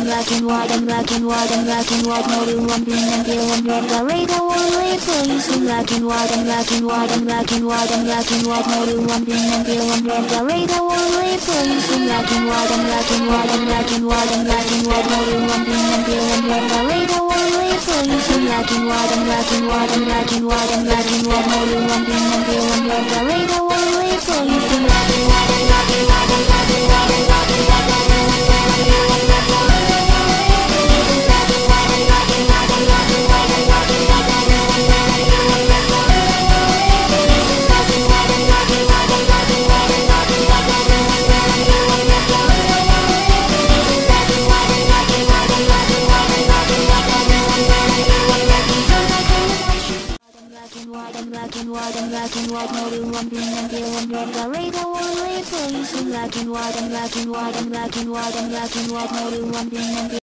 black and white and black and white and black and white mode lumping and feeling red the radar only police in black and white and black and white and black and white and black and white mode lumping and feeling red the radar only police in black and white and black and white and black and white and black and white mode lumping and feeling red the radar only police in black and white and black and white and black and white and black and white mode lumping and feeling red the radar only black and white and black and white mode lumping and feeling red the radar only police in black and white and black and white and black and white and black and white mode lumping and